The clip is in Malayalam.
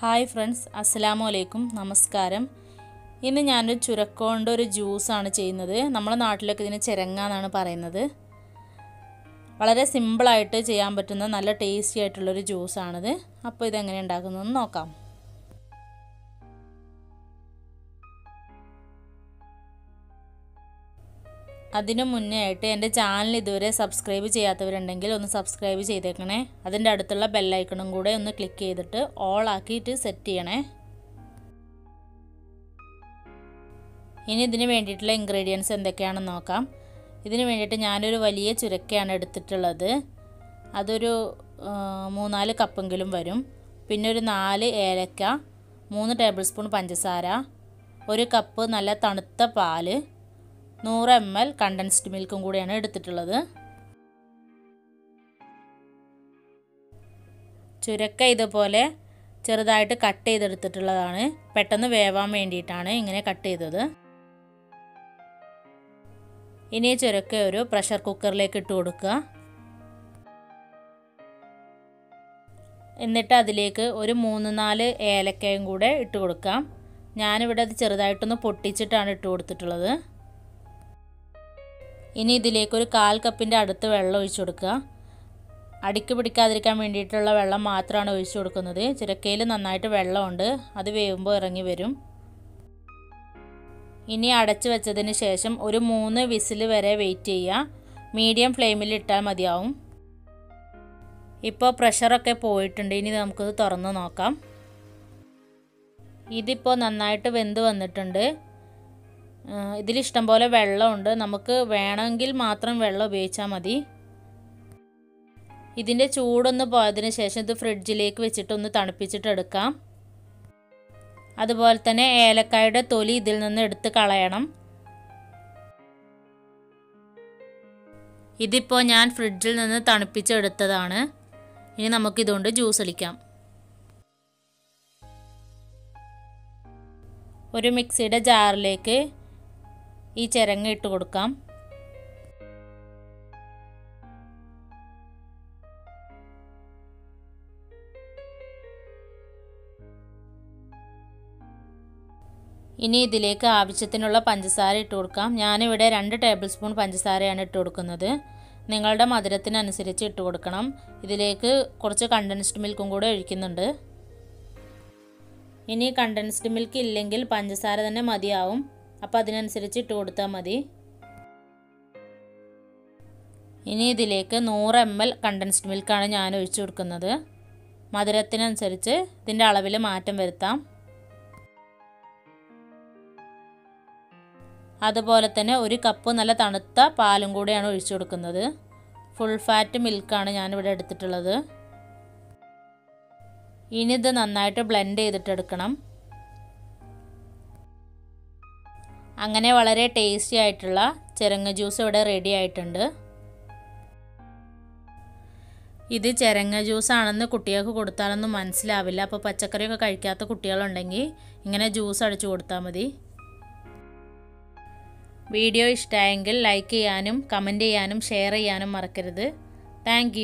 ഹായ് ഫ്രണ്ട്സ് അസ്സലാമു അലൈക്കും നമസ്കാരം. ഇന്ന് ഞാനൊരു ചുരക്കോണ്ട് ഒരു ജ്യൂസാണ് ചെയ്യുന്നത്. നമ്മുടെ നാട്ടിലൊക്കെ ഇതിന് ചിരങ്ങ എന്നാണ് പറയുന്നത്. വളരെ സിമ്പിളായിട്ട് ചെയ്യാൻ പറ്റുന്ന നല്ല ടേസ്റ്റി ആയിട്ടുള്ളൊരു ജ്യൂസാണിത്. അപ്പോൾ ഇതെങ്ങനെ ഉണ്ടാക്കുന്നതെന്ന് നോക്കാം. അതിനു മുന്നേ ആയിട്ട് എന്റെ ചാനൽ ഇതുവരെ സബ്സ്ക്രൈബ് ചെയ്യാത്തവരുണ്ടെങ്കിൽ ഒന്ന് സബ്സ്ക്രൈബ് ചെയ്തേക്കണേ. അതിന്റെ അടുത്തുള്ള ബെല്ലൈക്കണും കൂടെ ഒന്ന് ക്ലിക്ക് ചെയ്തിട്ട് ഓൾ ആക്കിയിട്ട് സെറ്റ് ചെയ്യണേ. ഇനി ഇതിന് വേണ്ടിയിട്ടുള്ള ഇൻഗ്രീഡിയൻസ് എന്തൊക്കെയാണെന്ന് നോക്കാം. ഇതിന് വേണ്ടിയിട്ട് ഞാനൊരു വലിയ ചുരക്കയാണ് എടുത്തിട്ടുള്ളത്. അതൊരു മൂന്നാൽ കപ്പെങ്കിലും വരും. പിന്നെ ഒരു നാല് ഏലക്ക മൂന്ന് ടേബിൾ സ്പൂൺ പഞ്ചസാര ഒരു കപ്പ് നല്ല തണുത്ത പാൽ നൂറ് എം എൽ കണ്ടൻസ്ഡ് മിൽക്കും കൂടിയാണ് എടുത്തിട്ടുള്ളത്. ചുരക്ക ഇതുപോലെ ചെറുതായിട്ട് കട്ട് ചെയ്തെടുത്തിട്ടുള്ളതാണ്. പെട്ടെന്ന് വേവാൻ വേണ്ടിയിട്ടാണ് ഇങ്ങനെ കട്ട് ചെയ്തത്. ഇനി ചുരക്ക ഒരു പ്രഷർ കുക്കറിലേക്ക് ഇട്ട് കൊടുക്കുക. എന്നിട്ട് അതിലേക്ക് ഒരു മൂന്ന് നാല് ഏലക്കയും കൂടെ ഇട്ട് കൊടുക്കാം. ഞാനിവിടെ അത് ചെറുതായിട്ടൊന്ന് പൊട്ടിച്ചിട്ടാണ് ഇട്ട് കൊടുത്തിട്ടുള്ളത്. ഇനി ഇതിലേക്ക് ഒരു കാൽ കപ്പിന്റെ അടുത്ത് വെള്ളം ഒഴിച്ചു കൊടുക്കുക. അടിക്ക് പിടിക്കാതിരിക്കാൻ വേണ്ടിയിട്ടുള്ള വെള്ളം മാത്രമാണ് ഒഴിച്ചു കൊടുക്കുന്നത്. ചിരക്കയിൽ നന്നായിട്ട് വെള്ളമുണ്ട്. അത് വേവുമ്പോൾ ഇറങ്ങി വരും. ഇനി അടച്ചു വെച്ചതിന് ശേഷം ഒരു മൂന്ന് വിസിൽ വരെ വെയിറ്റ് ചെയ്യുക. മീഡിയം ഫ്ലെയിമിൽ ഇട്ടാൽ മതിയാവും. ഇപ്പോൾ പ്രഷറൊക്കെ പോയിട്ടുണ്ട്. ഇനി നമുക്കത് തുറന്ന് നോക്കാം. ഇതിപ്പോൾ നന്നായിട്ട് വെന്ത് വന്നിട്ടുണ്ട്. ഇതിലിഷ്ടം പോലെ വെള്ളമുണ്ട്. നമുക്ക് വേണമെങ്കിൽ മാത്രം വെള്ളം ഉപയോഗിച്ചാൽ മതി. ഇതിന്റെ ചൂടൊന്ന് പോയതിന് ശേഷം ഇത് ഫ്രിഡ്ജിലേക്ക് വെച്ചിട്ടൊന്ന് തണുപ്പിച്ചിട്ട് എടുക്കാം. അതുപോലെ തന്നെ ഏലക്കായുടെ തൊലി ഇതിൽ നിന്ന് എടുത്ത് കളയണം. ഇതിപ്പോൾ ഞാൻ ഫ്രിഡ്ജിൽ നിന്ന് തണുപ്പിച്ചെടുത്തതാണ്. ഇനി നമുക്കിതുകൊണ്ട് ജ്യൂസ് അടിക്കാം. ഒരു മിക്സിയുടെ ജാറിലേക്ക് ഈ ചിരങ്ങ ഇട്ട് കൊടുക്കാം. ഇനി ഇതിലേക്ക് ആവശ്യത്തിനുള്ള പഞ്ചസാര ഇട്ട് കൊടുക്കാം. ഞാനിവിടെ രണ്ട് ടേബിൾ സ്പൂൺ പഞ്ചസാരയാണ് ഇട്ട് കൊടുക്കുന്നത്. നിങ്ങളുടെ മധുരത്തിനനുസരിച്ച് ഇട്ട് കൊടുക്കണം. ഇതിലേക്ക് കുറച്ച് കണ്ടൻസ്ഡ് മിൽക്കും കൂടെ ഒഴിക്കുന്നുണ്ട്. ഇനി കണ്ടൻസ്ഡ് മിൽക്ക് ഇല്ലെങ്കിൽ പഞ്ചസാര തന്നെ മതിയാവും. അപ്പോൾ അതിനനുസരിച്ച് ഇട്ട് കൊടുത്താൽ മതി. ഇനി ഇതിലേക്ക് നൂറ് എം എൽ കണ്ടൻസ്ഡ് മിൽക്കാണ് ഞാൻ ഒഴിച്ചു കൊടുക്കുന്നത്. മധുരത്തിനനുസരിച്ച് ഇതിന്റെ അളവിൽ മാറ്റം വരുത്താം. അതുപോലെ തന്നെ ഒരു കപ്പ് നല്ല തണുത്ത പാലും കൂടെയാണ് ഒഴിച്ചു കൊടുക്കുന്നത്. ഫുൾ ഫാറ്റ് മിൽക്കാണ് ഞാനിവിടെ എടുത്തിട്ടുള്ളത്. ഇനി ഇത് നന്നായിട്ട് ബ്ലെൻഡ് ചെയ്തിട്ടെടുക്കണം. അങ്ങനെ വളരെ ടേസ്റ്റി ആയിട്ടുള്ള ചിരങ്ങ ജ്യൂസ് ഇവിടെ റെഡി ആയിട്ടുണ്ട്. ഇത് ചിരങ്ങ ജ്യൂസാണെന്ന് കുട്ടികൾക്ക് കൊടുത്താലൊന്നും മനസ്സിലാവില്ല. അപ്പോൾ പച്ചക്കറിയൊക്കെ കഴിക്കാത്ത കുട്ടികളുണ്ടെങ്കിൽ ഇങ്ങനെ ജ്യൂസ് അടിച്ചു കൊടുത്താൽ മതി. വീഡിയോ ഇഷ്ടമായെങ്കിൽ ലൈക്ക് ചെയ്യാനും കമന്റ് ചെയ്യാനും ഷെയർ ചെയ്യാനും മറക്കരുത്. താങ്ക്